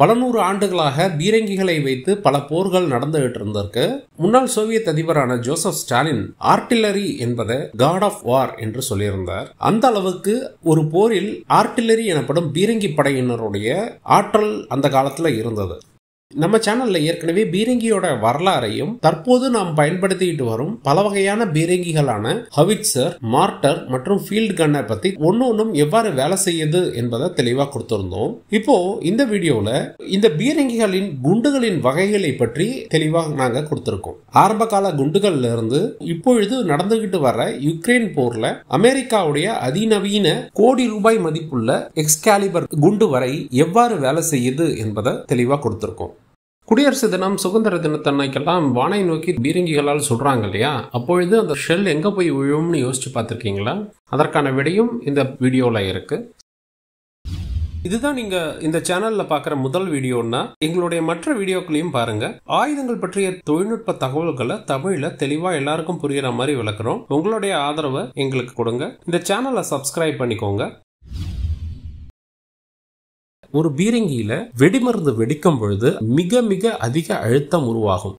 பல நூறு ஆண்டுகளாக பீரங்கிகளை வைத்து பல போர்கள் நடந்துகிட்டு இருந்திருக்கு முன்னாள் சோவியத் அதிபரான ஜோசப் ஸ்டாலின் ஆர்டிலரி என்பதை காட் ஆஃப் வார் என்று சொல்லியிருந்தார். அந்த அளவுக்கு ஒரு போரில் ஆர்டிலரி எனப்படும் பீரங்கி படையினருடைய ஆற்றல் அந்த காலத்துல இருந்தது. நம்ம சேனல்ல ஏற்கனவே பீரங்கியோட வரலாறையும் தற்போது நாம் பயன்படுத்திட்டு வரும் பல வகையான பீரங்கிகளான ஹவிட்சர் மார்டர் மற்றும் ஃபீல்ட் கன்னர் பத்தி ஒன்னு ஒன்றும் எவ்வாறு வேலை செய்யுது என்பதை தெளிவா கொடுத்திருந்தோம். இப்போ இந்த வீடியோல இந்த பீரங்கிகளின் குண்டுகளின் வகைகளை பற்றி தெளிவாக நாங்க கொடுத்திருக்கோம். ஆரம்ப கால குண்டுகள்ல இருந்து இப்பொழுது நடந்துகிட்டு வர யுக்ரைன் போர்ல அமெரிக்காவுடைய அதிநவீன கோடி ரூபாய் மதிப்புள்ள எக்ஸ்காலிபர் குண்டு வரை எவ்வாறு வேலை செய்யுது என்பதை தெளிவா கொடுத்திருக்கோம். குடியரசு தினம் சுதந்திர தினத்தன்னைக்கெல்லாம் வானை நோக்கி பீரங்கிகளால் சொல்றாங்க இல்லையா? அப்பொழுது அந்த ஷெல் எங்க போய் விழும்னு யோசிச்சு பார்த்துருக்கீங்களா? அதற்கான விடையும் இந்த வீடியோல இருக்கு. இதுதான் நீங்க இந்த சேனல்ல பார்க்குற முதல் வீடியோன்னா எங்களுடைய மற்ற வீடியோக்களையும் பாருங்க. ஆயுதங்கள் பற்றிய தொழில்நுட்ப தகவல்களை தமிழ்ல தெளிவா எல்லாருக்கும் புரியுற மாதிரி விளக்குறோம். உங்களுடைய ஆதரவை எங்களுக்கு கொடுங்க. இந்த சேனலை சப்ஸ்கிரைப் பண்ணிக்கோங்க. ஒரு பீரங்கியில வெடிமருந்து வெடிக்கும் பொழுது மிக மிக அதிக அழுத்தம் உருவாகும்.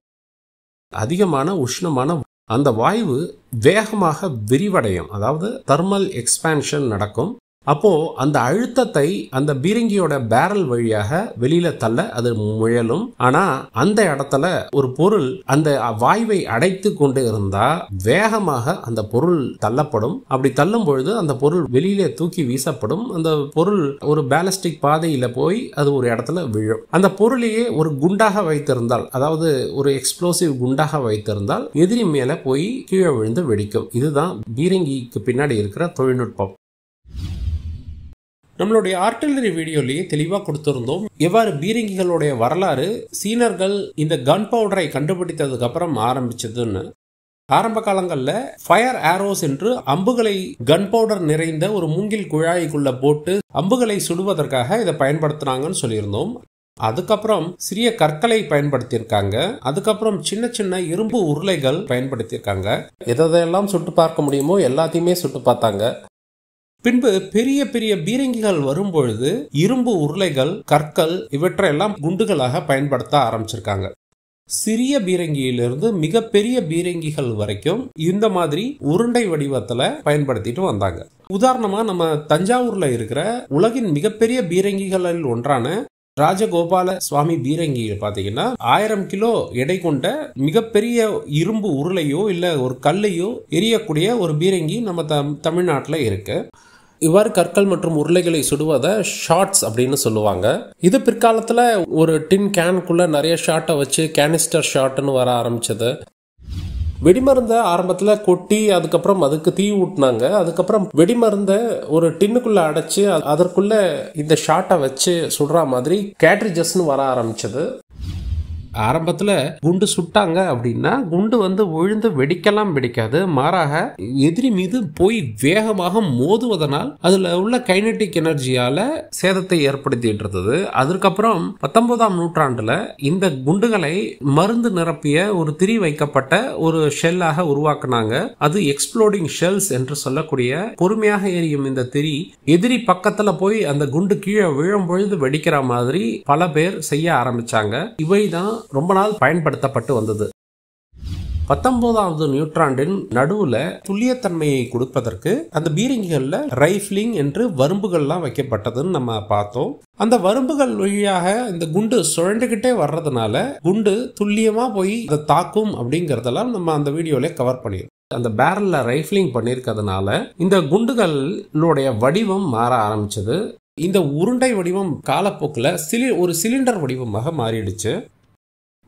அதிகமான உஷ்ணமான அந்த வாயு வேகமாக விரிவடையும். அதாவது தர்மல் எக்ஸ்பான்ஷன் நடக்கும். அப்போ அந்த அழுத்தத்தை அந்த பீரங்கியோட பேரல் வழியாக வெளியில தள்ள அது முயலும். ஆனா அந்த இடத்துல ஒரு பொருள் அந்த வாய்வை அடைத்து கொண்டு இருந்தா வேகமாக அந்த பொருள் தள்ளப்படும். அப்படி தள்ளும் பொழுது அந்த பொருள் வெளியில தூக்கி வீசப்படும். அந்த பொருள் ஒரு பேலஸ்டிக் பாதையில போய் அது ஒரு இடத்துல விழும். அந்த பொருளையே ஒரு குண்டாக வைத்திருந்தால் அதாவது ஒரு எக்ஸ்ப்ளோசிவ் குண்டாக வைத்திருந்தால் எதிரி மேல போய் கீழே விழுந்து வெடிக்கும். இதுதான் பீரங்கிக்கு பின்னாடி இருக்கிற தொழில்நுட்பம். நம்மளுடைய ஆர்டிலரி வீடியோலயே தெளிவா கொடுத்திருந்தோம். எவ்வாறு பீரங்கிகளுடைய வரலாறு சீனர்கள் இந்த கன் பவுடரை கண்டுபிடித்ததுக்கு அப்புறம் ஆரம்பிச்சதுன்னு. ஆரம்ப காலங்களில் ஃபயர் ஆரோஸ் என்று அம்புகளை கன் பவுடர் நிறைந்த ஒரு மூங்கில் குழாய்க்குள்ள போட்டு அம்புகளை சுடுவதற்காக இதை பயன்படுத்தினாங்கன்னு சொல்லியிருந்தோம். அதுக்கப்புறம் சிறிய கற்களை பயன்படுத்தியிருக்காங்க. அதுக்கப்புறம் சின்ன சின்ன இரும்பு உருளைகள் பயன்படுத்தியிருக்காங்க. எதெல்லாம் சுட்டு பார்க்க முடியுமோ எல்லாத்தையுமே சுட்டு பார்த்தாங்க. பின்பு பெரிய பெரிய பீரங்கிகள் வரும்பொழுது இரும்பு உருளைகள் கற்கள் இவற்றையெல்லாம் குண்டுகளாக பயன்படுத்த ஆரம்பிச்சிருக்காங்க. சிறிய பீரங்கியிலிருந்து மிகப்பெரிய பீரங்கிகள் வரைக்கும் இந்த மாதிரி உருண்டை வடிவத்துல பயன்படுத்திட்டு வந்தாங்க. உதாரணமா நம்ம தஞ்சாவூர்ல இருக்கிற உலகின் மிகப்பெரிய பீரங்கிகளில் ஒன்றான ராஜகோபால சுவாமி பீரங்கி பாத்தீங்கன்னா ஆயிரம் கிலோ எடை கொண்ட மிகப்பெரிய இரும்பு உருளையோ இல்ல ஒரு கல்லையோ எரியக்கூடிய ஒரு பீரங்கி நம்ம தமிழ்நாட்டில் இருக்கு. இவ்வாறு கற்கள் மற்றும் உருளைகளை சுடுவதை ஷார்ட்ஸ் அப்படின்னு சொல்லுவாங்க. இது பிற்காலத்தில் ஒரு டின் கேனுக்குள்ள நிறைய ஷாட்டை வச்சு கேனிஸ்டர் ஷாட்னு வர ஆரம்பிச்சது. வெடிமருந்தை ஆரம்பத்தில் கொட்டி அதுக்கப்புறம் அதுக்கு தீ ஊட்டினாங்க அதுக்கப்புறம் வெடிமருந்தை ஒரு டின்னுக்குள்ளே அடைச்சு அதற்குள்ளே இந்த ஷாட்டை வச்சு சுடுற மாதிரி கேட்ரிஜஸ்னு வர ஆரம்பிச்சது. ஆரம்பத்தில் குண்டு சுட்டாங்க அப்படின்னா குண்டு வந்து விழுந்து வெடிக்கலாம் வெடிக்காது. மாறாக எதிரி மீது போய் வேகமாக மோதுவதனால் அதில் உள்ள கைனட்டிக் எனர்ஜியால் சேதத்தை ஏற்படுத்திட்டு இருந்தது அதுக்கப்புறம் பத்தொன்பதாம் நூற்றாண்டில் இந்த குண்டுகளை மருந்து நிரப்பிய ஒரு திரி வைக்கப்பட்ட ஒரு ஷெல்லாக உருவாக்குனாங்க. அது எக்ஸ்ப்ளோடிங் ஷெல்ஸ் என்று சொல்லக்கூடிய பொறுமையாக எரியும் இந்த திரி எதிரி பக்கத்துல போய் அந்த குண்டு கீழே விழும் பொழுது வெடிக்கிற மாதிரி பல பேர் செய்ய ஆரம்பிச்சாங்க. இவை தான் ரொம்ப நாள் பயன்படுத்தப்பட்டு வந்தது. பத்தொன்பதாவது நியூற்றாண்டின் நடுவுல துல்லியத்தன்மையை கொடுப்பதற்கு அந்த பீரங்கிகள்ல ரைஃபிளிங் என்று வரம்புகள்லாம் வைக்கப்பட்டதுன்னு நம்ம பார்த்தோம். அந்த வரம்புகள் வழியாக இந்த குண்டு சுழண்டுகிட்டே வர்றதுனால குண்டு துல்லியமா போய் அதை தாக்கும் அப்படிங்கறதெல்லாம் நம்ம அந்த வீடியோல கவர் பண்ணிருக்கோம் அந்த பேரல்ல ரைஃபிளிங் பண்ணிருக்கிறதுனால இந்த குண்டுகளுடைய வடிவம் மாற ஆரம்பிச்சது. இந்த உருண்டை வடிவம் காலப்போக்கில் சிலி ஒரு சிலிண்டர் வடிவமாக மாறிடுச்சு.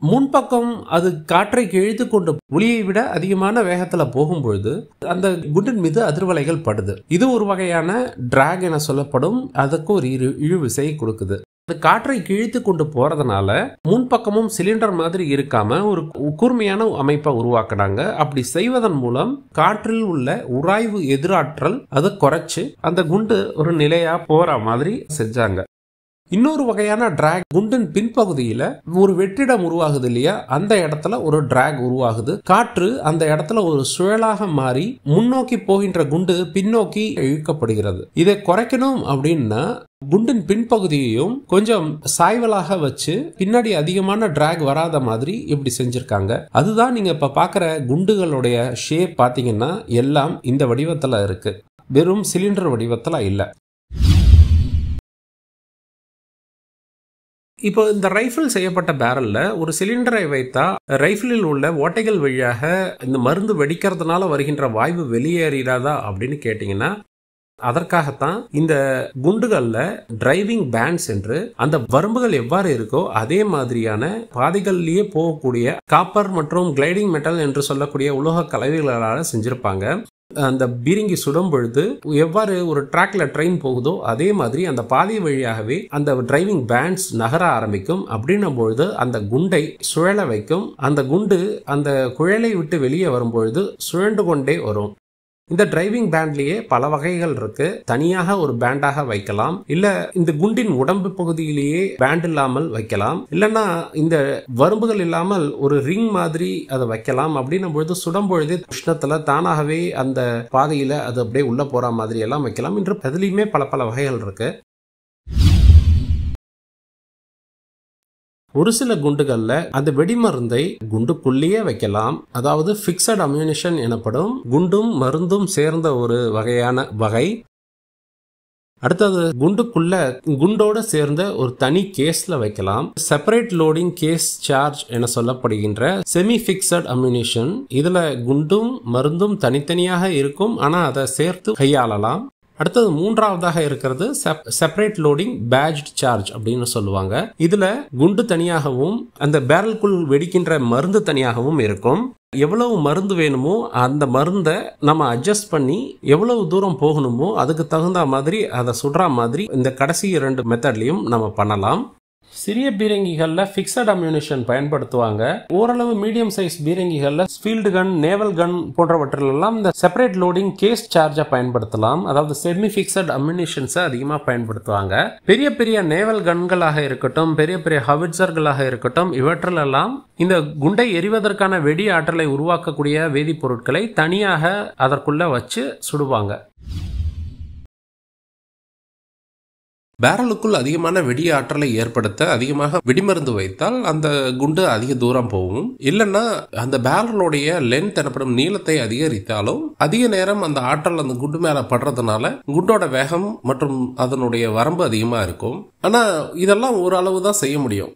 முன்பக்கம் அது காற்றை கிழித்து கொண்டு ஒளியை விட அதிகமான வேகத்துல போகும்பொழுது அந்த குண்டின் மீது அதிர்வலைகள் படுது. இது ஒரு வகையான டிராக் என சொல்லப்படும். அதுக்கு ஒரு இழு இழுவிசை கொடுக்குது. இந்த காற்றை கிழித்து கொண்டு போறதுனால முன்பக்கமும் சிலிண்டர் மாதிரி இருக்காம ஒரு கூர்மையான அமைப்பை உருவாக்குனாங்க. அப்படி செய்வதன் மூலம் காற்றில் உள்ள உராய்வு எதிராற்றல் அதை குறைச்சு அந்த குண்டு ஒரு நிலையா போற மாதிரி செஞ்சாங்க. இன்னொரு வகையான டிராக் குண்டின் பின்பகுதியில ஒரு வெற்றிடம் உருவாகுது இல்லையா? அந்த இடத்துல ஒரு டிராக் உருவாகுது. காற்று அந்த இடத்துல ஒரு சுழலாக மாறி முன்னோக்கி போகின்ற குண்டு பின்னோக்கி இழுக்கப்படுகிறது. இதை குறைக்கணும் அப்படின்னா குண்டின் பின்பகுதியையும் கொஞ்சம் சாய்வலாக வச்சு பின்னாடி அதிகமான டிராக் வராத மாதிரி இப்படி செஞ்சிருக்காங்க. அதுதான் நீங்க இப்ப பாக்குற குண்டுகளுடைய ஷேப் பாத்தீங்கன்னா எல்லாம் இந்த வடிவத்துல இருக்கு. வெறும் சிலிண்டர் வடிவத்துல இல்லை. இப்போ இந்த ரைஃபிள் செய்யப்பட்ட பேரல்ல ஒரு சிலிண்டரை வைத்தா ரைஃபிளில் உள்ள ஓட்டைகள் வழியாக இந்த மருந்து வெடிக்கிறதுனால வருகின்ற வாய்வு வெளியேறிடாதா அப்படின்னு கேட்டீங்கன்னா அதற்காகத்தான் இந்த குண்டுகளில் டிரைவிங் பேண்ட்ஸ் என்று அந்த வரம்புகள் எவ்வாறு இருக்கோ அதே மாதிரியான பாதைகள்லேயே போகக்கூடிய காப்பர் மற்றும் கிளைடிங் மெட்டல் என்று சொல்லக்கூடிய உலோக கலவைகளால் செஞ்சிருப்பாங்க. அந்த பீரங்கி சுடும் பொழுது எவ்வாறு ஒரு ட்ராக்ல ட்ரெயின் போகுதோ அதே மாதிரி அந்த பாதை வழியாகவே அந்த டிரைவிங் பேண்ட்ஸ் நகர ஆரம்பிக்கும். அப்படின்னும் பொழுது அந்த குண்டை சுழல வைக்கும். அந்த குண்டு அந்த குழலை விட்டு வெளியே வரும்பொழுது சுழண்டு கொண்டே வரும். இந்த டிரைவிங் பேண்ட்லயே பல வகைகள் இருக்கு. தனியாக ஒரு பேண்டாக வைக்கலாம். இல்ல இந்த குண்டின் உடம்பு பகுதியிலேயே பேண்ட் இல்லாமல் வைக்கலாம். இல்லைன்னா இந்த வரம்புகள் இல்லாமல் ஒரு ரிங் மாதிரி அதை வைக்கலாம். அப்படின்னும் பொழுது சுடும் பொழுது உஷ்ணத்துல தானாகவே அந்த பாதையில அது அப்படியே உள்ள போற மாதிரி எல்லாம் வைக்கலாம். என்று அதுலயுமே பல பல வகைகள் இருக்கு. ஒரு சில குண்டுகள்ல அந்த வெடிமருந்தை குண்டுக்குள்ளேயே வைக்கலாம். அதாவது பிக்சட் அம்யூனிஷன் எனப்படும் குண்டும் மருந்தும் சேர்ந்த ஒரு வகையான வகை. அடுத்தது குண்டுக்குள்ள குண்டோட சேர்ந்த ஒரு தனி கேஸ்ல வைக்கலாம். செப்பரேட் லோடிங் கேஸ் சார்ஜ் என சொல்லப்படுகின்ற செமி பிக்சட் அம்யூனிஷன் இதுல குண்டும் மருந்தும் தனித்தனியாக இருக்கும். ஆனா அதை சேர்த்து கையாளலாம். அடுத்தது மூன்றாவதாக இருக்கிறது செப்பரேட் லோடிங் பேஜ் சார்ஜ் அப்படின்னு சொல்லுவாங்க. இதுல குண்டு தனியாகவும் அந்த பேரலுக்குள் வெடிக்கின்ற மருந்து தனியாகவும் இருக்கும். எவ்வளவு மருந்து வேணுமோ அந்த மருந்தை நம்ம அட்ஜஸ்ட் பண்ணி எவ்வளவு தூரம் போகணுமோ அதுக்கு தகுந்த மாதிரி அதை சுடுற மாதிரி இந்த கடைசி இரண்டு மெத்தட்லையும் நம்ம பண்ணலாம். சிறிய பீரங்கிகளில் ஃபிக்ஸட் அம்யூனிஷன் பயன்படுத்துவாங்க. ஓரளவு மீடியம் சைஸ் பீரங்கிகளில் ஃபீல்டு கன் நேவல் கன் போன்றவற்றிலெல்லாம் இந்த செப்பரேட் லோடிங் கேஸ் சார்ஜை பயன்படுத்தலாம். அதாவது செமி ஃபிக்ஸட் அம்யூனிஷன்ஸை அதிகமாக பயன்படுத்துவாங்க. பெரிய பெரிய நேவல் கன்களாக இருக்கட்டும் பெரிய பெரிய ஹவிட்சர்களாக இருக்கட்டும் இவற்றிலெல்லாம் இந்த குண்டை எரிவதற்கான வெடி ஆற்றலை உருவாக்கக்கூடிய வேதிப்பொருட்களை தனியாக அதற்குள்ள வச்சு சுடுவாங்க. பேரலுக்குள் அதிகமான வெடி ஆற்றலை ஏற்படுத்த அதிகமாக வெடிமருந்து வைத்தால் அந்த குண்டு அதிக தூரம் போகும். இல்லைன்னா அந்த பேரலுடைய லென்த் எனப்படும் நீளத்தை அதிகரித்தாலும் அதிக நேரம் அந்த ஆற்றல் அந்த குண்டு மேல படுறதுனால குண்டோட வேகம் மற்றும் அதனுடைய வரம்பு அதிகமா இருக்கும். ஆனா இதெல்லாம் ஓரளவு தான் செய்ய முடியும்.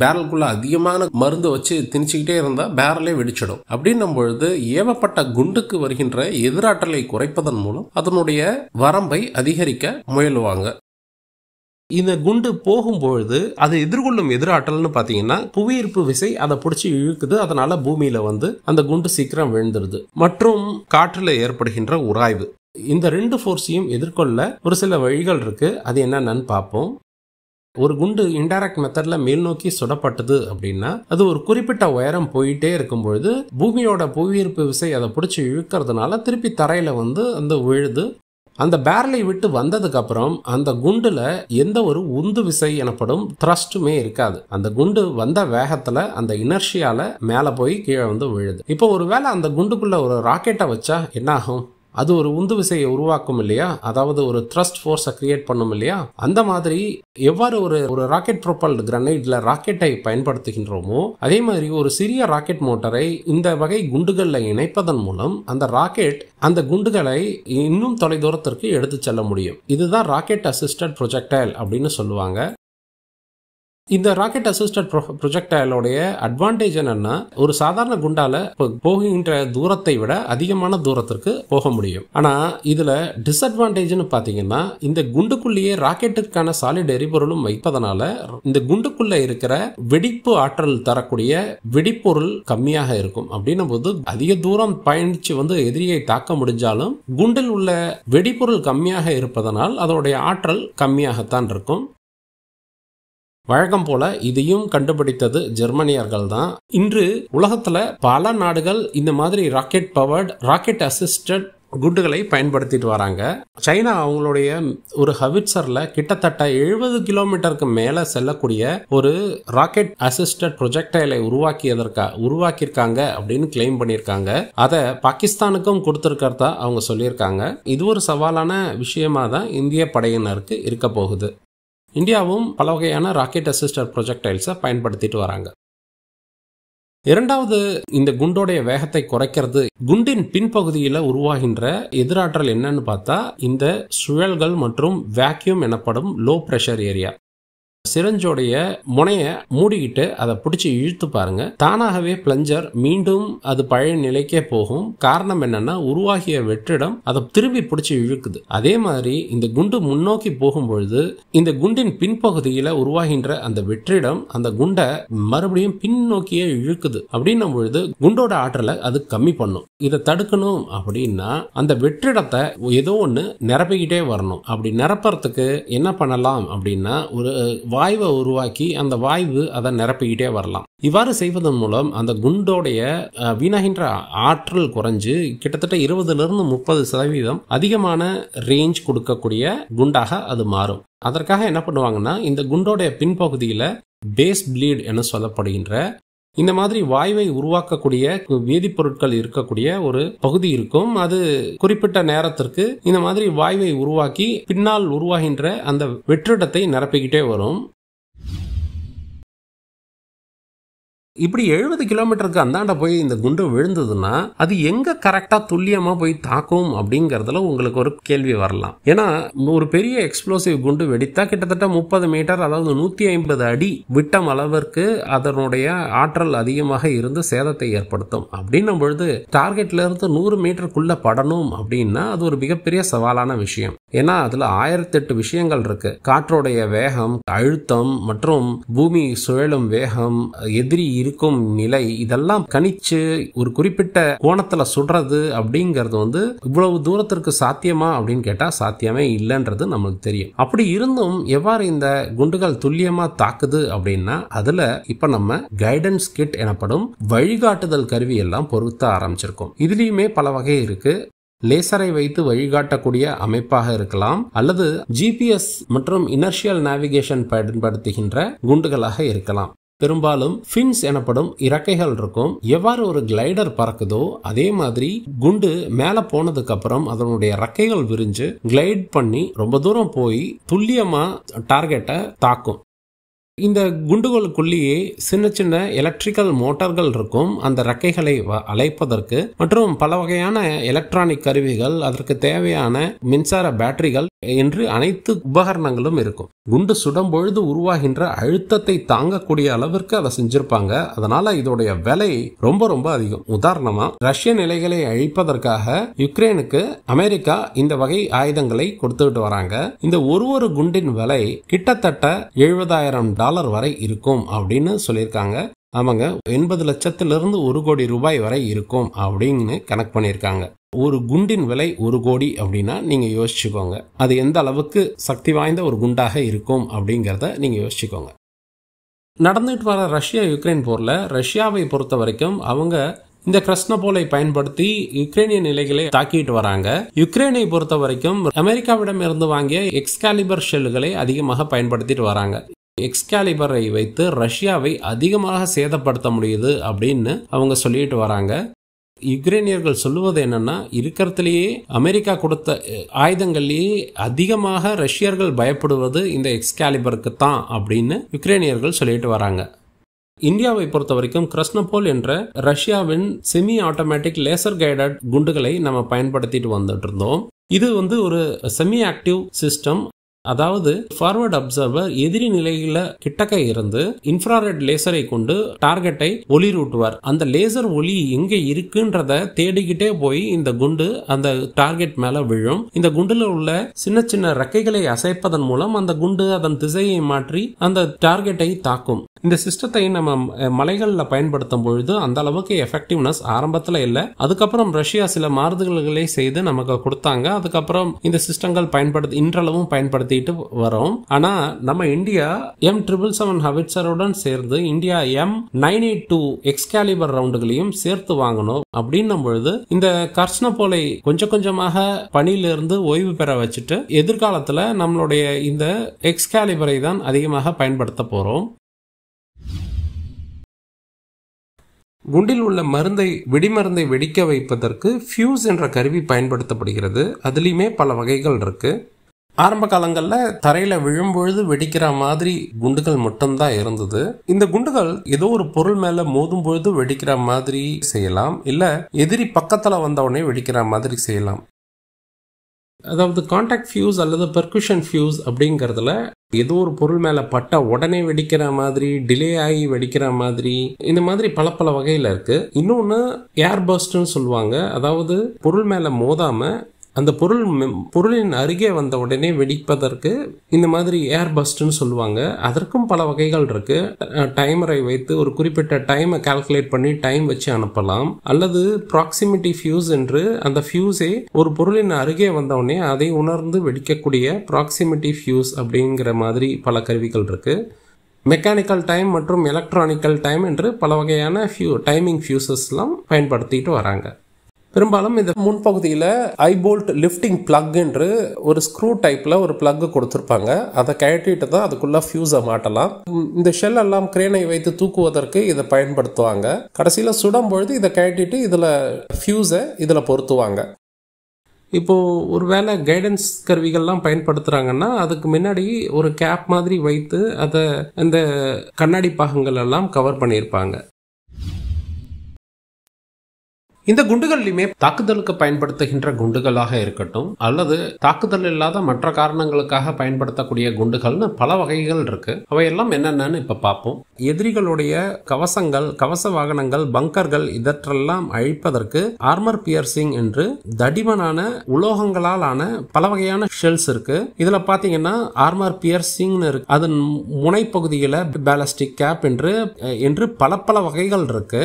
பேரலுக்குள்ள அதிகமான மருந்து வச்சு திணிச்சுக்கிட்டே இருந்தா பேரலே வெடிச்சிடும். அப்படின்னும் பொழுது ஏவப்பட்ட குண்டுக்கு வருகின்ற எதிராற்றலை குறைப்பதன் மூலம் அதனுடைய வரம்பை அதிகரிக்க முயலுவாங்க. இந்த குண்டு போகும்பொழுது அதை எதிர்கொள்ளும் எதிராற்றல்னு பார்த்தீங்கன்னா புவியீர்ப்பு விசை அதை பிடிச்சி இழுக்குது. அதனால பூமியில வந்து அந்த குண்டு சீக்கிரம் விழுந்துருது. மற்றும் காற்றில் ஏற்படுகின்ற உராய்வு. இந்த ரெண்டு ஃபோர்ஸையும் எதிர்கொள்ள ஒரு சில வழிகள் இருக்கு. அது என்னென்னு பார்ப்போம். ஒரு குண்டு இன்டைரக்ட் மெத்தட்ல மேல் நோக்கி சுடப்பட்டது அப்படின்னா அது ஒரு குறிப்பிட்ட உயரம் போயிட்டே இருக்கும் பொழுது பூமியோட புவியீர்ப்பு விசை அதை பிடிச்சி இழுக்கிறதுனால திருப்பி தரையில வந்து அந்த விழுது. அந்த பேரலை விட்டு வந்ததுக்கு அப்புறம் அந்த குண்டுல எந்த ஒரு உந்து விசை எனப்படும் த்ரஸ்ட்டுமே இருக்காது. அந்த குண்டு வந்த வேகத்துல அந்த இனர்ஷியால மேல போய் கீழே வந்து விழுது. இப்போ ஒருவேளை அந்த குண்டுக்குள்ள ஒரு ராக்கெட்டை வச்சா என்ன ஆகும்? அது ஒரு உந்து விசையை உருவாக்கும் இல்லையா? அதாவது ஒரு த்ரஸ்ட் ஃபோர்ஸை கிரியேட் பண்ணும் இல்லையா? அந்த மாதிரி எவ்வாறு ஒரு ஒரு ராக்கெட் ப்ரொப்பல்டு கிரனைட்ல ராக்கெட்டை பயன்படுத்துகின்றோமோ அதே மாதிரி ஒரு சிறிய ராக்கெட் மோட்டரை இந்த வகை குண்டுகளில் இணைப்பதன் மூலம் அந்த ராக்கெட் அந்த குண்டுகளை இன்னும் தொலைதூரத்திற்கு எடுத்து செல்ல முடியும். இதுதான் ராக்கெட் அசிஸ்டட் ப்ரொஜெக்டைல் அப்படின்னு சொல்லுவாங்க. இந்த ராக்கெட் அசிஸ்டட் ப்ரொஜெக்டைலோடைய அட்வான்டேஜ் என்னன்னா ஒரு சாதாரண குண்டால போகின்ற தூரத்தை விட அதிகமான தூரத்திற்கு போக முடியும். ஆனா இதுல டிஸ்அட்வான்டேஜ்னு பாத்தீங்கன்னா இந்த குண்டுக்குள்ளேயே ராக்கெட்டுக்கான சாலிட் எரிபொருளும் வைப்பதனால இந்த குண்டுக்குள்ள இருக்கிற வெடிப்பு ஆற்றல் தரக்கூடிய வெடிப்பொருள் கம்மியாக இருக்கும். அப்படின்னும் போது அதிக தூரம் பயணிச்சு வந்து எதிரியை தாக்க முடிஞ்சாலும் குண்டில் உள்ள வெடிப்பொருள் கம்மியாக இருப்பதனால் அதோடைய ஆற்றல் கம்மியாகத்தான் இருக்கும். வழக்கம் போல இதையும் கண்டுபிடித்தது ஜெர்மனியர்கள் தான் இன்று உலகத்துல பல நாடுகள் இந்த மாதிரி ராக்கெட் பவர்ட் ராக்கெட் அசிஸ்டட் குண்டுகளை பயன்படுத்திட்டு வராங்க. சைனா அவங்களுடைய ஒரு ஹவிட்சர்ல கிட்டத்தட்ட எழுபது கிலோமீட்டருக்கு மேல செல்லக்கூடிய ஒரு ராக்கெட் அசிஸ்டட் ப்ரொஜெக்டைலை உருவாக்கியதற்கா உருவாக்கியிருக்காங்க அப்படின்னு கிளைம் பண்ணியிருக்காங்க. அதை பாகிஸ்தானுக்கும் கொடுத்துருக்கிறதா அவங்க சொல்லியிருக்காங்க. இது ஒரு சவாலான விஷயமா தான் இந்திய படையினருக்கு இருக்க போகுது. இந்தியாவும் பல வகையான ராக்கெட் அசிஸ்டர் ப்ரொஜெக்டைல்ஸை பயன்படுத்திட்டு வராங்க. இரண்டாவது இந்த குண்டோடைய வேகத்தை குறைக்கிறது. குண்டின் பின்பகுதியில் உருவாகின்ற எதிராற்றல் என்னன்னு பார்த்தா இந்த சுழல்கள் மற்றும் வேக்யூம் எனப்படும் லோ ப்ரெஷர் ஏரியா சிரஞ்சோடைய முனைய மூடிக்கிட்டு அதை பிடிச்சி இழுத்து பாருங்க. தானாகவே பிளஞ்சர் மீண்டும் அது பழைய நிலைக்கே போகும். காரணம் என்னன்னா உருவாகிய வெற்றிடம் அதை திரும்பி பிடிச்சி இழுக்குது. அதே மாதிரி இந்த குண்டு முன்னோக்கி போகும்பொழுது இந்த குண்டின் பின்பகுதியில உருவாகின்ற அந்த வெற்றிடம் அந்த குண்டை மறுபடியும் பின்னோக்கியே இழுக்குது. அப்படின்னும் பொழுது குண்டோட ஆற்றலை அது கம்மி பண்ணும். இதை தடுக்கணும் அப்படின்னா அந்த வெற்றிடத்தை ஏதோ ஒன்று நிரப்பிக்கிட்டே வரணும். அப்படி நிரப்புறதுக்கு என்ன பண்ணலாம் அப்படின்னா ஒரு வாய்வை உருவாக்கி அந்த வாய்வு அதை நிரப்பிக்கிட்டே வரலாம். இவ்வாறு செய்வதன் மூலம் அந்த குண்டோடைய வீணாகின்ற ஆற்றல் குறைஞ்சு கிட்டத்தட்ட இருபதுல இருந்து முப்பது சதவீதம் அதிகமான ரேஞ்ச் கொடுக்கக்கூடிய குண்டாக அது மாறும். அதற்காக என்ன பண்ணுவாங்கன்னா இந்த குண்டோடைய பின்பகுதியில் பேஸ் பிளீட் என சொல்லப்படுகின்ற இந்த மாதிரி வாயுவை உருவாக்கக்கூடிய வேதிப்பொருட்கள் இருக்கக்கூடிய ஒரு பகுதி இருக்கும். அது குறிப்பிட்ட நேரத்திற்கு இந்த மாதிரி வாயுவை உருவாக்கி பின்னால் உருவாகின்ற அந்த வெற்றிடத்தை நிரப்பிக்கிட்டே வரும். இப்படி எழுபது கிலோமீட்டருக்கு அந்தாண்ட போய் இந்த குண்டு விழுந்ததுன்னா அது எங்க கரெக்டா துல்லியமா போய் தாக்கும் அப்படிங்கறதுல உங்களுக்கு ஒரு கேள்வி வரலாம். ஏன்னா ஒரு பெரிய எக்ஸ்ப்ளோசிவ் குண்டு வெடித்தா கிட்டத்தட்ட முப்பது மீட்டர் அதாவது நூத்தி ஐம்பது அடி விட்டம் அளவிற்கு அதனுடைய ஆற்றல் அதிகமாக இருந்து சேதத்தை ஏற்படுத்தும். அப்படின்னும் பொழுது டார்கெட்ல இருந்து நூறு மீட்டருக்குள்ள படணும் அப்படின்னா அது ஒரு மிகப்பெரிய சவாலான விஷயம். ஏன்னா அதுல ஆயிரத்தி எட்டு விஷயங்கள் இருக்கு. காற்றோடைய வேகம் அழுத்தம் மற்றும் பூமி சுழலும் வேகம் எதிரி இருக்கும் நிலை இதெல்லாம் கணிச்சு ஒரு குறிப்பிட்ட கோணத்துல சுடுறது அப்படிங்கிறது வந்து இவ்வளவு தூரத்திற்கு சாத்தியமா அப்படின்னு கேட்டா சாத்தியமே இல்லைன்றது நம்மளுக்கு தெரியும். அப்படி இருந்தும் எவ்வாறு இந்த குண்டுகள் துல்லியமா தாக்குது அப்படின்னா அதுல இப்ப நம்ம கைடன்ஸ் கிட் எனப்படும் வழிகாட்டுதல் கருவி எல்லாம் பொருத்த ஆரம்பிச்சிருக்கோம். இதுலயுமே பல வகை இருக்கு. லேசரை வைத்து வழிகாட்டக்கூடிய அமைப்பாக இருக்கலாம் அல்லது ஜிபிஎஸ் மற்றும் இனர்ஷியல் நேவிகேஷன் பயன்படுத்துகின்ற குண்டுகளாக இருக்கலாம். பெரும்பாலும் ஃபின்ஸ் எனப்படும் இறக்கைகள் இருக்கும். எவ்வாறு ஒரு கிளைடர் பறக்குதோ அதே மாதிரி குண்டு மேல போனதுக்கு அப்புறம் அதனுடைய ரெக்கைகள் விரிஞ்சு கிளைட் பண்ணி ரொம்ப தூரம் போய் துல்லியமா டார்கெட்டை தாக்கும். இந்த குண்டுகளுக்குள்ளேயே சின்ன சின்ன எலக்ட்ரிக்கல் மோட்டார்கள் இருக்கும். அந்த ரெக்கைகளை அழைப்பதற்கு மற்றும் பல வகையான எலக்ட்ரானிக் கருவிகள் அதற்கு தேவையான மின்சார பேட்டரிகள் என்று அனைத்து உபகரணங்களும் இருக்கும். குண்டு சுடும் பொழுது உருவாகின்ற அழுத்தத்தை தாங்கக்கூடிய அளவிற்கு அதை செஞ்சிருப்பாங்க. அதனால இதோடைய விலை ரொம்ப ரொம்ப அதிகம். உதாரணமா ரஷ்ய நிலைகளை அழிப்பதற்காக யுக்ரைனுக்கு அமெரிக்கா இந்த வகை ஆயுதங்களை கொடுத்துட்டு வராங்க. இந்த ஒரு ஒரு குண்டின் விலை கிட்டத்தட்ட எழுபதாயிரம் டாலர் டாலர் வரை இருக்கும் அப்படின்னு சொல்லியிருக்காங்க. ஆமாங்க எண்பது லட்சத்திலிருந்து ஒரு கோடி ரூபாய் வரை இருக்கும் அப்படின்னு கணக்கு பண்ணியிருக்காங்க. ஒரு குண்டின் விலை ஒரு கோடி அப்படின்னா நீங்க யோசிச்சுக்கோங்க. அது எந்த அளவுக்கு சக்தி வாய்ந்த ஒரு குண்டாக இருக்கும் அப்படிங்கிறத நீங்க யோசிச்சுக்கோங்க. நடந்துட்டு வர ரஷ்யா யுக்ரைன் போர்ல ரஷ்யாவை பொறுத்த வரைக்கும் அவங்க இந்த கிருஷ்ணபோலை பயன்படுத்தி யுக்ரைனிய நிலைகளை தாக்கிட்டு வராங்க. யுக்ரைனை பொறுத்த வரைக்கும் அமெரிக்காவிடம் இருந்து வாங்கிய எக்ஸ்காலிபர் ஷெல்லுகளை அதிகமாக பயன்படுத்திட்டு வராங்க. எக்ஸ்காலிபரை வைத்து ரஷ்யாவை அதிகமாக சேதப்படுத்த முடியுது அப்படின்னு அவங்க சொல்லிட்டு வராங்க. யுக்ரைனியர்கள் சொல்லுவது என்னன்னா இருக்கிறதுலேயே அமெரிக்கா கொடுத்த ஆயுதங்கள்லேயே அதிகமாக ரஷ்யர்கள் பயப்படுவது இந்த எக்ஸ்காலிபருக்கு தான் அப்படின்னு யுக்ரைனியர்கள் சொல்லிட்டு வராங்க. இந்தியாவை பொறுத்த வரைக்கும் கிருஷ்ணபோல் என்ற ரஷ்யாவின் செமி ஆட்டோமேட்டிக் லேசர் கைடட் குண்டுகளை நம்ம பயன்படுத்திட்டு வந்துட்டு இருந்தோம். இது வந்து ஒரு செமி ஆக்டிவ் சிஸ்டம் அதாவது ஃபார்வர்ட் அப்சர்வர் எதிரி நிலையில கிட்டக்க இருந்து இன்ஃப்ராரெட் லேசரை கொண்டு டார்கெட்டை ஒளிரூட்டுவார். அந்த லேசர் ஒளி எங்க இருக்குன்றத தேடிக்கிட்டே போய் இந்த குண்டு அந்த டார்கெட் மேல விழும். இந்த குண்டுல உள்ள சின்ன சின்ன ரெக்கைகளை அசைப்பதன் மூலம் அந்த குண்டு அதன் திசையை மாற்றி அந்த டார்கெட்டை தாக்கும். இந்த சிஸ்டத்தை நம்ம மலைகளில் பயன்படுத்தும் பொழுது அந்த அளவுக்கு எஃபெக்டிவ்னஸ் ஆரம்பத்தில் இல்லை. அதுக்கப்புறம் ரஷ்யா சில மாறுதல்களை செய்து நமக்கு கொடுத்தாங்க. அதுக்கப்புறம் இந்த சிஸ்டங்கள் பயன்படுத்தி இன்றளவும் பயன்படுத்தி நடத்திட்டு வரோம். ஆனா நம்ம இந்தியா எம் ட்ரிபிள் செவன் ஹவிட்சருடன் சேர்ந்து India M nine eight two Excalibur ரவுண்டுகளையும் சேர்த்து வாங்கணும். அப்படின்னும் பொழுது இந்த கர்ஷ்னபோலை கொஞ்சம் கொஞ்சமாக பணியிலிருந்து ஓய்வு பெற வச்சுட்டு எதிர்காலத்துல நம்மளுடைய இந்த எக்ஸ்காலிபரை தான் அதிகமாக பயன்படுத்த போறோம். குண்டில் உள்ள மருந்தை வெடிமருந்தை வெடிக்க வைப்பதற்கு ஃபியூஸ் என்ற கருவி பயன்படுத்தப்படுகிறது. அதுலேயுமே பல வகைகள் இருக்கு. ஆரம்ப காலங்களில் தரையில் விழும்பொழுது வெடிக்கிற மாதிரி குண்டுகள் மட்டும்தான் இருந்தது. இந்த குண்டுகள் ஏதோ ஒரு பொருள் மேலே மோதும் பொழுது வெடிக்கிற மாதிரி செய்யலாம். இல்லை எதிரி பக்கத்தில் வந்தவுடனே வெடிக்கிற மாதிரி செய்யலாம். அதாவது காண்டாக்ட் ஃபியூஸ் அல்லது பெர்குஷன் ஃபியூஸ் அப்படிங்கிறதுல ஏதோ ஒரு பொருள் மேலே பட்ட உடனே வெடிக்கிற மாதிரி டிலே ஆகி வெடிக்கிற மாதிரி இந்த மாதிரி பல பல வகையில் இருக்கு. இன்னொன்று ஏர் பர்ஸ்ட்னு சொல்லுவாங்க. அதாவது பொருள் மேலே மோதாம அந்த பொருள் பொருளின் அருகே வந்த உடனே வெடிப்பதற்கு இந்த மாதிரி ஏர் பஸ்ட்னு சொல்லுவாங்க. அதற்கும் பல வகைகள் இருக்கு. டைமரை வைத்து ஒரு குறிப்பிட்ட டைமை கால்குலேட் பண்ணி டைம் வச்சு அனுப்பலாம். அல்லது ப்ராக்சிமிட்டி ஃபியூஸ் என்று அந்த ஃபியூஸே ஒரு பொருளின் அருகே வந்தவுடனே அதை உணர்ந்து வெடிக்கக்கூடிய ப்ராக்சிமிட்டி ஃபியூஸ் அப்படிங்கிற மாதிரி பல கருவிகள் இருக்கு. மெக்கானிக்கல் டைம் மற்றும் எலக்ட்ரானிக்கல் டைம் என்று பல வகையான ஃபியூ டைமிங் ஃபியூசஸ்லாம் பயன்படுத்திட்டு வராங்க. பெரும்பாலும் இந்த முன்பகுதியில் ஐபோல்ட் லிஃப்டிங் பிளக் என்று ஒரு ஸ்க்ரூ டைப்பில் ஒரு பிளக் கொடுத்துருப்பாங்க. அதை கழட்டிட்டு தான் அதுக்குள்ள ஃபியூஸை மாட்டலாம். இந்த ஷெல் எல்லாம் கிரேனை வைத்து தூக்குவதற்கு இதை பயன்படுத்துவாங்க. கடைசியில் சுடும் பொழுது இதை கழட்டிட்டு இதில் ஃபியூஸை இதில் பொருத்துவாங்க. இப்போ ஒருவேளை கைடன்ஸ் கருவிகள்லாம் பயன்படுத்துகிறாங்கன்னா அதுக்கு முன்னாடி ஒரு கேப் மாதிரி வைத்து அதை அந்த கண்ணாடி பாகங்கள் எல்லாம் கவர் பண்ணியிருப்பாங்க. இந்த குண்டுகள்லையுமே தாக்குதலுக்கு பயன்படுத்துகின்ற குண்டுகளாக இருக்கட்டும் அல்லது தாக்குதல் இல்லாத மற்ற காரணங்களுக்காக பயன்படுத்தக்கூடிய குண்டுகள்னு பல வகைகள் இருக்கு. அவையெல்லாம் என்னென்னு இப்ப பார்ப்போம் எதிரிகளுடைய கவசங்கள் கவச வாகனங்கள் பங்கர்கள் இதற்றெல்லாம் அழிப்பதற்கு ஆர்மர் பியர்சிங் என்று தடிமனான உலோகங்களால் ஆன பல வகையான ஷெல்ஸ் இருக்கு. இதுல பாத்தீங்கன்னா ஆர்மர் பியர்சிங்னு இருக்கு. அதன் முனைப்பகுதியில பேலஸ்டிக் கேப் என்று என்று பல பல வகைகள் இருக்கு.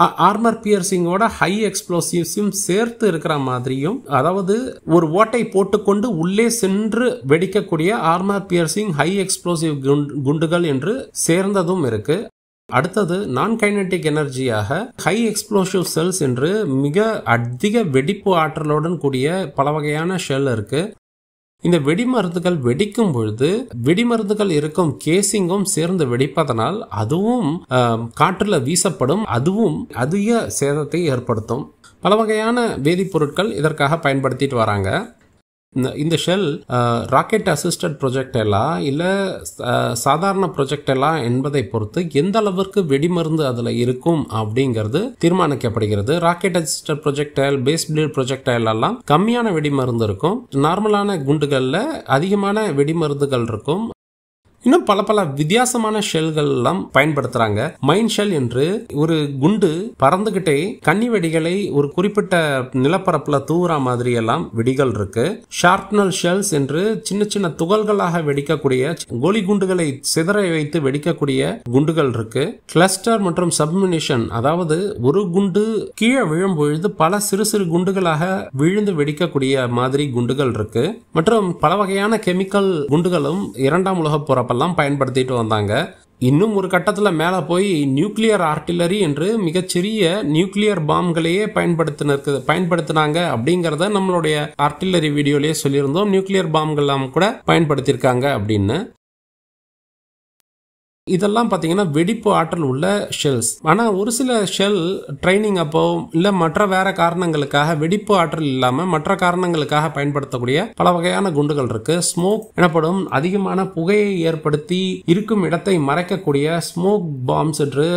ஆர்மர் பியர்சிங்கோட ஹை எக்ஸ்ப்ளோசிவ்ஸையும் சேர்த்து இருக்கிற மாதிரியும் அதாவது ஒரு ஓட்டை போட்டுக்கொண்டு உள்ளே சென்று வெடிக்கக்கூடிய ஆர்மர் பியர்சிங் ஹை எக்ஸ்ப்ளோசிவ் குண்டுகள் என்று சேர்ந்ததும் இருக்கு. அடுத்தது நான் கைனட்டிக் எனர்ஜியாக ஹை எக்ஸ்ப்ளோசிவ் செல்ஸ் என்று மிக அதிக வெடிப்பு ஆற்றலுடன் கூடிய பல வகையான ஷெல் இருக்கு. இந்த வெடிமருந்துகள் வெடிக்கும் பொழுது வெடிமருந்துகள் இருக்கும் கேசிங்கும் சேர்ந்து வெடிப்பதனால் அதுவும் காற்றுல வீசப்படும் அதுவும் அதிக சேதத்தை ஏற்படுத்தும். பல வகையான வேதிப்பொருட்கள் இதற்காக பயன்படுத்திட்டு வராங்க. இந்த ஷெல் ராக்கெட் அசிஸ்டட் ப்ரொஜெக்டெல்லா இல்லை சாதாரண ப்ரொஜெக்டெல்லா என்பதை பொறுத்து எந்த அளவிற்கு வெடிமருந்து அதில் இருக்கும் அப்படிங்கிறது தீர்மானிக்கப்படுகிறது. Rocket assisted projectile base bleed projectile எல்லாம் கம்மியான வெடிமருந்து இருக்கும். நார்மலான குண்டுகளில் அதிகமான வெடிமருந்துகள் இருக்கும். இன்னும் பல பல வித்தியாசமான ஷெல்கள் எல்லாம் பயன்படுத்துறாங்க. மைன் ஷெல் என்று ஒரு குண்டு பறந்துகிட்டே கன்னி வெடிகளை ஒரு குறிப்பிட்ட நிலப்பரப்புல தூவுற மாதிரி எல்லாம் வெடிகள் இருக்கு. ஷார்ப்னல் ஷெல்ஸ் என்று சின்ன சின்ன துகள்களாக வெடிக்கக்கூடிய கோலி குண்டுகளை சிதற வைத்து வெடிக்கக்கூடிய குண்டுகள் இருக்கு. கிளஸ்டர் மற்றும் சப்மினிஷன் அதாவது ஒரு குண்டு கீழே விழும் பொழுது பல சிறு சிறு குண்டுகளாக விழுந்து வெடிக்கக்கூடிய மாதிரி குண்டுகள் இருக்கு. மற்றும் பல வகையான கெமிக்கல் குண்டுகளும் இரண்டாம் உலக போறப்ப அப்பெல்லாம் பயன்படுத்திட்டு வந்தாங்க. இன்னும் ஒரு கட்டத்தில் மேலே போய் நியூக்ளியர் ஆர்டிலரி என்று மிகச்சிறிய நியூக்ளியர் பாம்களையே பயன்படுத்தினருக்கு பயன்படுத்தினாங்க அப்படிங்கிறத நம்மளுடைய ஆர்டிலரி வீடியோலேயே சொல்லியிருந்தோம். நியூக்ளியர் பாம்கள்லாம் கூட பயன்படுத்தியிருக்காங்க அப்படின்னு. இதெல்லாம் பார்த்தீங்கன்னா வெடிப்பு ஆற்றல் உள்ள ஷெல்ஸ் ஆனால் ஒரு சில ஷெல் ட்ரைனிங் அப்போ இல்லை மற்ற வேற காரணங்களுக்காக வெடிப்பு ஆற்றல் இல்லாமல் மற்ற காரணங்களுக்காக பயன்படுத்தக்கூடிய பல வகையான குண்டுகள் இருக்கு. ஸ்மோக் எனப்படும் அதிகமான புகையை ஏற்படுத்தி இருக்கும் இடத்தை மறைக்கக்கூடிய ஸ்மோக் பாம்ஸ் என்று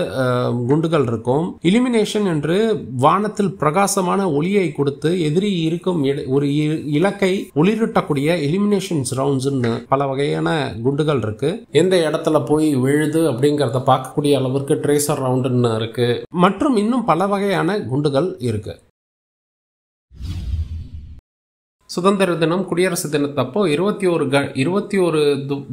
குண்டுகள் இருக்கும். இலிமினேஷன் என்று வானத்தில் பிரகாசமான ஒளியை கொடுத்து எதிரி இருக்கும் ஒரு இலக்கை ஒளிரூட்டக்கூடிய எலிமினேஷன் ரவுண்ட்ஸ் பல வகையான குண்டுகள் இருக்கு. எந்த இடத்துல போய் விழுது அப்படிங்கிறத பார்க்கக்கூடிய அளவிற்கு ட்ரேசர் ரவுண்டுன்னு இருக்கு. மற்றும் இன்னும் பல வகையான குண்டுகள் இருக்கு. சுதந்திர தினம் குடியரசு தினத்தப்போ இருபத்தி ஒரு க இருபத்தி ஒரு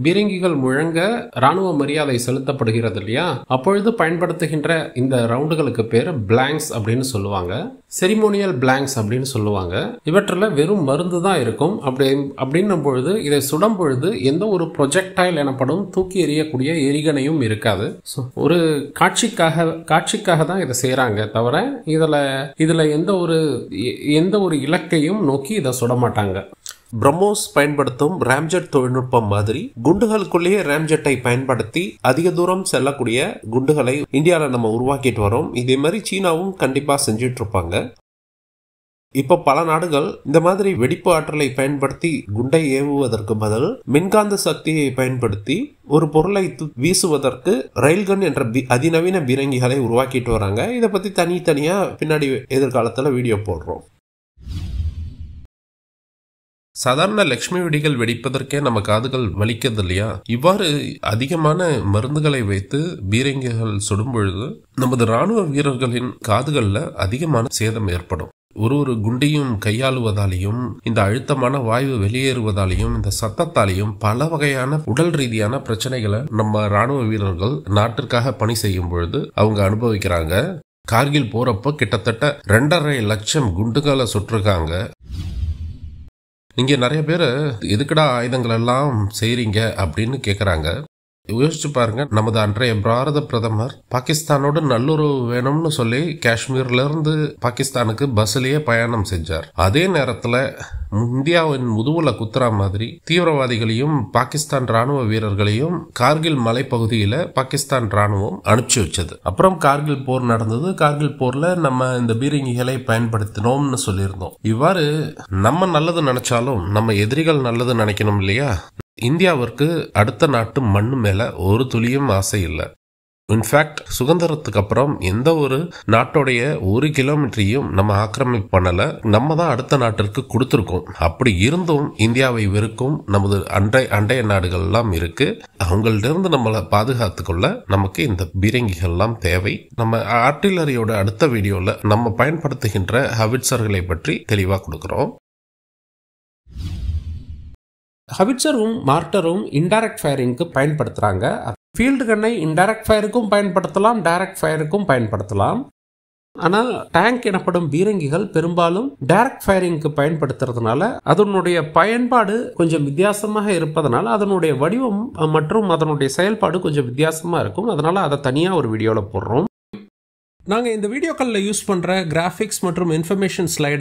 பீரங்கிகள் முழங்க ராணுவ மரியாதை செலுத்தப்படுகிறது இல்லையா? அப்பொழுது பயன்படுத்துகின்ற இந்த ரவுண்டுகளுக்கு பேர் பிளாங்க்ஸ் அப்படின்னு சொல்லுவாங்க. செரிமோனியல் பிளாங்க்ஸ் அப்படின்னு சொல்லுவாங்க. இவற்றில் வெறும் மருந்து தான் இருக்கும். அப்படி அப்படின்னும் பொழுது இதை சுடும் பொழுது எந்த ஒரு ப்ரொஜெக்டைல் எனப்படும் தூக்கி எறியக்கூடிய எரிகணையும் இருக்காது. ஸோ ஒரு காட்சிக்காக காட்சிக்காக தான் இதை செய்கிறாங்க தவிர இதில் இதில் எந்த ஒரு எ- எந்த ஒரு இலக்கையும் நோக்கி இதை சுட மாட்டாங்க. பிரம்மோஸ் பயன்படுத்தும் ராம்ஜெட் தொழில்நுட்பம் மாதிரி குண்டுகளுக்குள்ளேயே ராம்ஜெட்டை பயன்படுத்தி அதிக தூரம் செல்லக்கூடிய குண்டுகளை இந்தியாவில் நம்ம உருவாக்கிட்டு வரோம். இதே மாதிரி சீனாவும் கண்டிப்பாக செஞ்சுட்டு இருப்பாங்க இப்போ பல நாடுகள் இந்த மாதிரி வெடிப்பு ஆற்றலை பயன்படுத்தி குண்டை ஏவுவதற்கு பதில் மின்காந்த சக்தியை பயன்படுத்தி ஒரு பொருளை து- வீசுவதற்கு ரயில்கன் என்ற பி- அதிநவீன பீரங்கிகளை உருவாக்கிட்டு வராங்க. இதை பத்தி தனித்தனியா பின்னாடி எதிர்காலத்துல வீடியோ போடுறோம். சாதாரண லட்சுமி வெடிகள் வெடிப்பதற்கே நம்ம காதுகள் வலிக்கிறது இல்லையா? இவ்வாறு அதிகமான மருந்துகளை வைத்து பீரங்கிகள் சுடும் பொழுது நமது ராணுவ வீரர்களின் காதுகள்ல அதிகமான சேதம் ஏற்படும். ஒரு ஒரு குண்டையும் கையாளுவதாலையும் இந்த அழுத்தமான வாயு வெளியேறுவதாலையும் இந்த சத்தத்தாலையும் பல வகையான உடல் ரீதியான பிரச்சனைகளை நம்ம ராணுவ வீரர்கள் நாட்டிற்காக பணி செய்யும் பொழுது அவங்க அனுபவிக்கிறாங்க. கார்கில் போறப்ப கிட்டத்தட்ட ரெண்டரை லட்சம் குண்டுகளை சுட்டிருக்காங்க. இங்க நிறைய பேர் எதுக்குடா ஆயுதங்கள் எல்லாம் செய்றீங்க? அப்படின்னு கேக்குறாங்க. யோசிச்சு பாருங்க. நமது அன்றைய பாரத பிரதமர் பாகிஸ்தானோட நல்லுறவு வேணும்னு சொல்லி காஷ்மீர்ல இருந்து பாகிஸ்தானுக்கு பஸ்லயே பயணம் செஞ்சார். அதே நேரத்துல இந்தியாவின் முதுகுல குத்துறா மாதிரி தீவிரவாதிகளையும் பாகிஸ்தான் ராணுவ வீரர்களையும் கார்கில் மலைப்பகுதியில பாகிஸ்தான் ராணுவம் அனுப்பிச்சு வச்சது. அப்புறம் கார்கில் போர் நடந்தது. கார்கில் போர்ல நம்ம இந்த பீரங்கிகளை பயன்படுத்தினோம்னு சொல்லியிருந்தோம். இவ்வாறு நம்ம நல்லது நினைச்சாலும் நம்ம எதிரிகள் நல்லது நினைக்கணும் இல்லையா? இந்தியாவிற்கு அடுத்த நாட்டு மண்ணு மேல ஒரு துளியும் ஆசை இல்லை. இன்ஃபேக்ட் சுதந்திரத்துக்கு அப்புறம் எந்த ஒரு நாட்டோடைய ஒரு கிலோமீட்டரையும் நம்ம ஆக்கிரமிப்பு பண்ணல. நம்ம தான் அடுத்த நாட்டிற்கு கொடுத்துருக்கோம். அப்படி இருந்தும் இந்தியாவை வெறுக்கும் நமது அண்டை அண்டைய நாடுகள் எல்லாம் இருக்கு. அவங்கள்ட்ட இருந்து நம்மளை பாதுகாத்துக்கொள்ள நமக்கு இந்த பீரங்கிகள்லாம் தேவை. நம்ம ஆர்டிலரியோட அடுத்த வீடியோல நம்ம பயன்படுத்துகின்ற ஹவிட்சர்களை பற்றி தெளிவாக கொடுக்குறோம். ஹவிட்சரும் மார்ட்டரும் இன்டைரக்ட் ஃபயரிங்க்கு பயன்படுத்துகிறாங்க ஃபீல்டு கண்ணை இன்டைரக்ட் ஃபயருக்கும் பயன்படுத்தலாம் டைரக்ட் ஃபயருக்கும் பயன்படுத்தலாம். ஆனால் டேங்க் எனப்படும் பீரங்கிகள் பெரும்பாலும் டைரக்ட் ஃபயரிங்க்கு பயன்படுத்துறதுனால அதனுடைய பயன்பாடு கொஞ்சம் வித்தியாசமாக இருப்பதனால அதனுடைய வடிவம் மற்றும் அதனுடைய செயல்பாடு கொஞ்சம் வித்தியாசமாக இருக்கும். அதனால் அதை தனியாக ஒரு வீடியோவில் போடுறோம். நாங்கள் இந்த வீடியோக்களில் யூஸ் பண்ணுற கிராஃபிக்ஸ் மற்றும் இன்ஃபர்மேஷன் ஸ்லைடர்